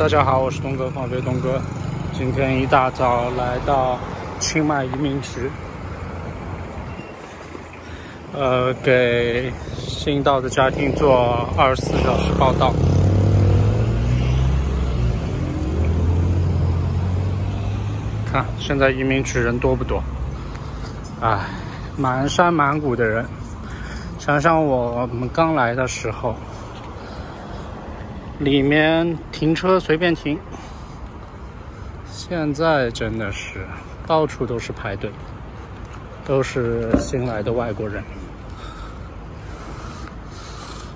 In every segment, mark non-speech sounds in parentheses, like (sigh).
大家好，我是东哥，放飞东哥。今天一大早来到清迈移民局，呃，给新到的家庭做二十四小时报到。看，现在移民局人多不多？哎，满山满谷的人。想想我们刚来的时候。里面停车随便停，现在真的是到处都是排队，都是新来的外国人。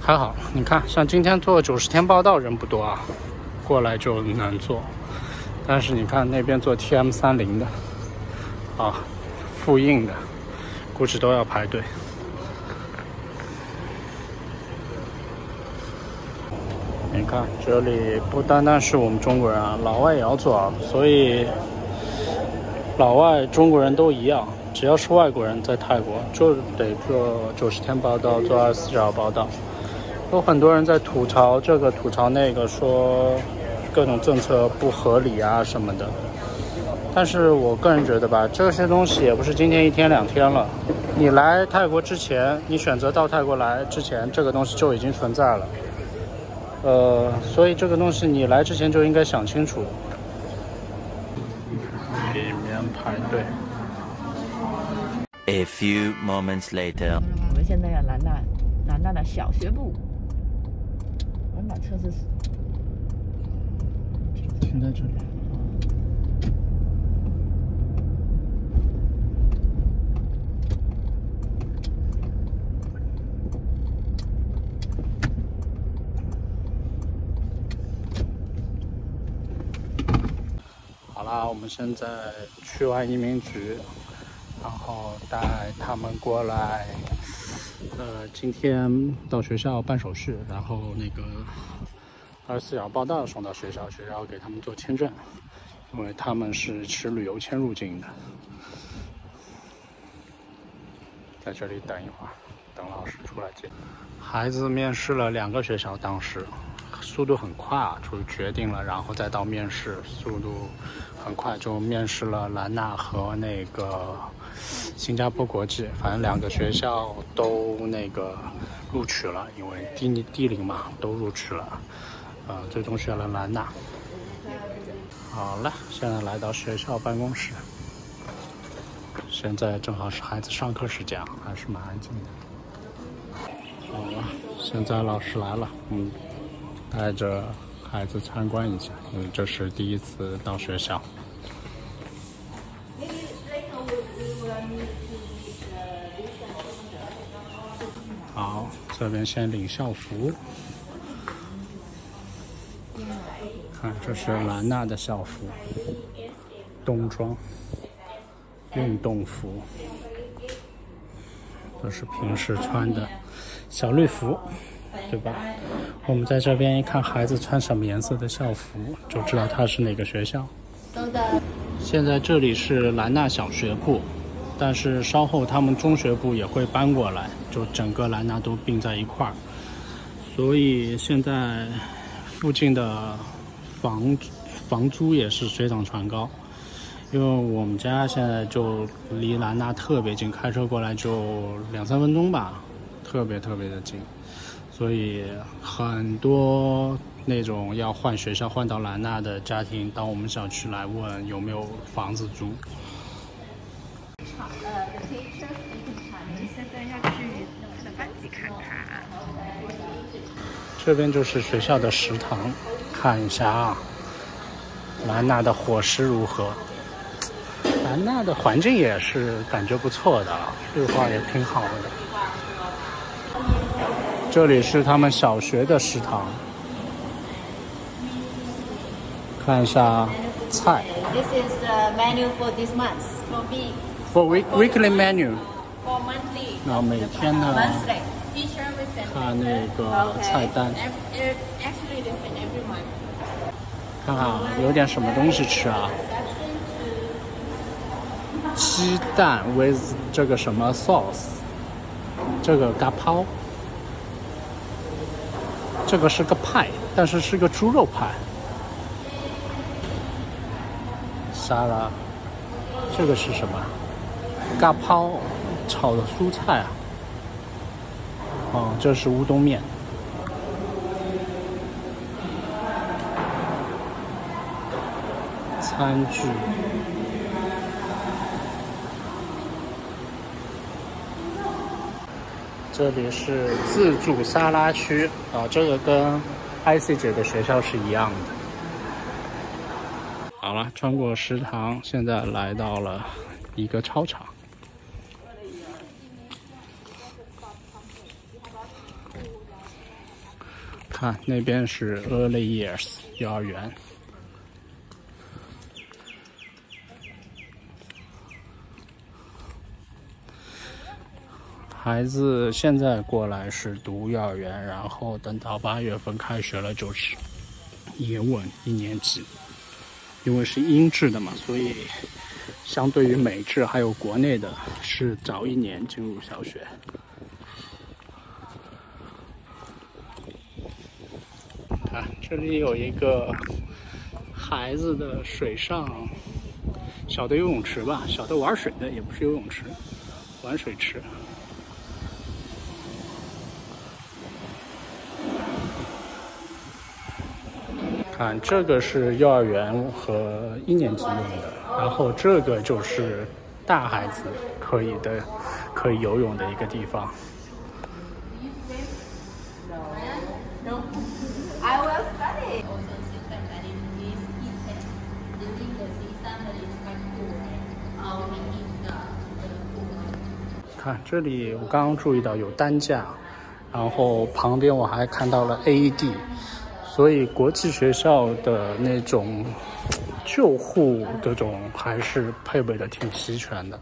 还好，你看，像今天做九十天报道人不多啊，过来就能做。但是你看那边做 TM 三零的，啊，复印的，估计都要排队。看，这里不单单是我们中国人啊，老外也要做啊。所以，老外、中国人都一样，只要是外国人在泰国，就得做九十天报道，做二十四小时报道。有很多人在吐槽这个、吐槽那个，说各种政策不合理啊什么的。但是我个人觉得吧，这些东西也不是今天一天两天了。你来泰国之前，你选择到泰国来之前，这个东西就已经存在了。呃，所以这个东西你来之前就应该想清楚。里面排队。A few moments later，我们现在要兰纳兰纳的小学部。我们把车子停在这里。好啦，我们现在去完移民局，然后带他们过来。呃，今天到学校办手续，然后那个二十四小时报到送到学校，学校给他们做签证，因为他们是持旅游签入境的。在这里等一会儿，等老师出来接。孩子面试了两个学校，当时。速度很快啊，就决定了，然后再到面试，速度很快就面试了兰纳和那个新加坡国际，反正两个学校都那个录取了，因为低低龄嘛，都录取了，呃，最终选了兰纳。好了，现在来到学校办公室，现在正好是孩子上课时间，还是蛮安静的。好了，现在老师来了，嗯。带着孩子参观一下，因为这是第一次到学校。好，这边先领校服。看，这是兰娜的校服，冬装，运动服，这是平时穿的小绿服。对吧？我们在这边一看孩子穿什么颜色的校服，就知道他是哪个学校。现在这里是兰纳小学部，但是稍后他们中学部也会搬过来，就整个兰纳都并在一块儿。所以现在附近的房房租也是水涨船高。因为我们家现在就离兰纳特别近，开车过来就两三分钟吧，特别特别的近。所以很多那种要换学校换到兰纳的家庭，到我们小区来问有没有房子租。好，呃，停车现在要去小班级看看。这边就是学校的食堂，看一下啊。兰纳的伙食如何？兰纳的环境也是感觉不错的，绿化也挺好的。这里是他们小学的食堂，看一下菜。This is the menu for this month. For week. For week weekly menu. For monthly. 那每天呢？看那个菜单。看看有点什么东西吃啊？鸡蛋 with 这个什么 sauce？这个嘎抛。这个是个派，但是是个猪肉派。沙拉，这个是什么？嘎抛，炒的蔬菜啊。哦，这是乌冬面。餐具。这里是自助沙拉区啊，这个跟 IC 姐的学校是一样的。好了，穿过食堂，现在来到了一个操场。看那边是 Early Years 幼儿园。孩子现在过来是读幼儿园，然后等到八月份开学了就是英文一年级。因为是英制的嘛，所以相对于美制还有国内的，是早一年进入小学。看，这里有一个孩子的水上小的游泳池吧，小的玩水的，也不是游泳池，玩水池。看，这个是幼儿园和一年级用的，然后这个就是大孩子可以的、可以游泳的一个地方。看这里，我刚刚注意到有担架，然后旁边我还看到了 AED。所以国际学校的那种救护这种还是配备的挺齐全的。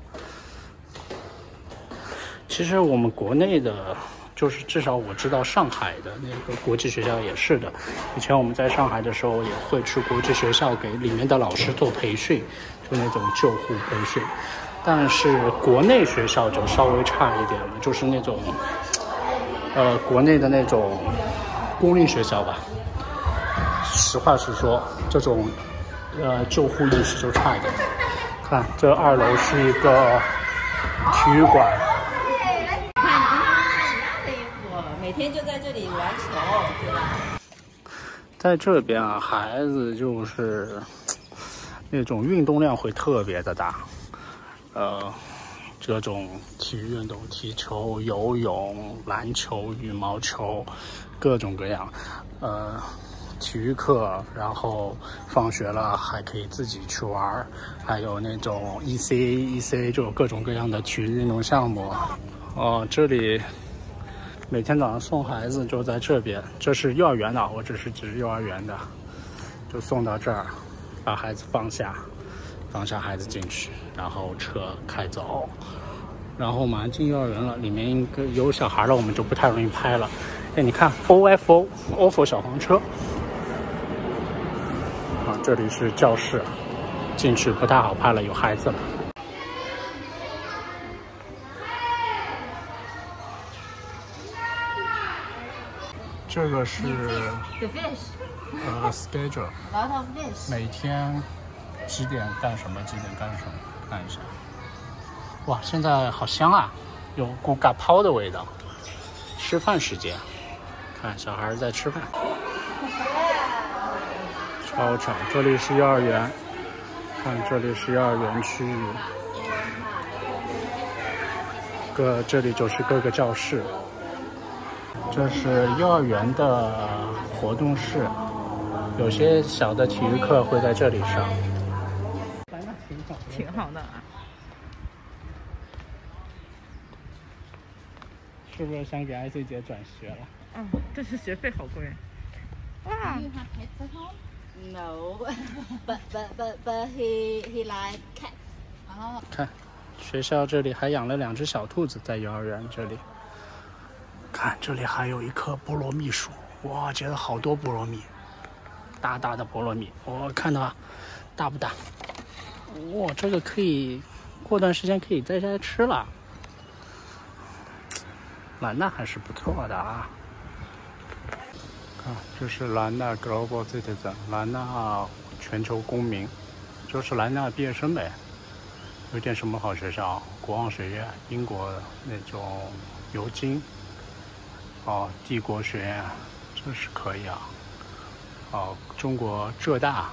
其实我们国内的，就是至少我知道上海的那个国际学校也是的。以前我们在上海的时候也会去国际学校给里面的老师做培训，就那种救护培训。但是国内学校就稍微差一点了，就是那种，呃，国内的那种公立学校吧。实话实说，这种呃救护意识就差一点。看，这二楼是一个体育馆。看，你跟他一样的衣服，每天就在这里玩球，对吧？在这边啊，孩子就是那种运动量会特别的大，呃，这种体育运动，踢球、游泳、篮球、羽毛球，各种各样，呃。体育课，然后放学了还可以自己去玩儿，还有那种 E C E C 就有各种各样的体育运动项目。哦，这里每天早上送孩子就在这边，这是幼儿园的，我只是指幼儿园的，就送到这儿，把孩子放下，放下孩子进去，然后车开走，然后马上进幼儿园了，里面应该有小孩了，我们就不太容易拍了。哎，你看 O F O O F O 小黄车。这里是教室，进去不太好拍了，有孩子了。这个是呃 (laughs) schedule，每天几点干什么，几点干什么，看一下。哇，现在好香啊，有股嘎抛的味道。吃饭时间，看小孩在吃饭。操场，这里是幼儿园，看这里是幼儿园区域，各这里就是各个教室，这是幼儿园的活动室，有些小的体育课会在这里上。挺好的啊。是不是想给艾 C 姐转学了？嗯，但是学费好贵。哇。No, (laughs) but but but but he he like cats. 哦，看，学校这里还养了两只小兔子，在幼儿园这里。看，这里还有一棵菠萝蜜树，哇，结了好多菠萝蜜，大大的菠萝蜜，我看到，大不大？哇，这个可以过段时间可以摘下来吃了。兰纳还是不错的啊。啊，这是兰纳 Global Citizen，兰纳全球公民。就是来那毕业生呗。有点什么好学校？国王学院，英国那种牛津，哦，帝国学院，这是可以啊。哦，中国浙大，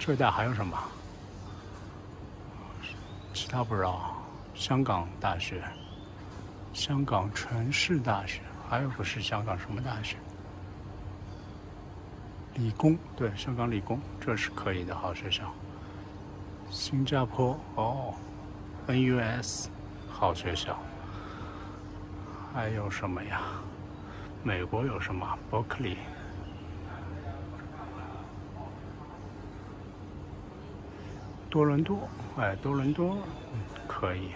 浙大还有什么？其他不知道。香港大学，香港城市大学，还有个是香港什么大学？理工，对，香港理工，这是可以的好学校。新加坡哦，NUS 好学校，还有什么呀？美国有什么？伯克利，多伦多，哎，多伦多可以。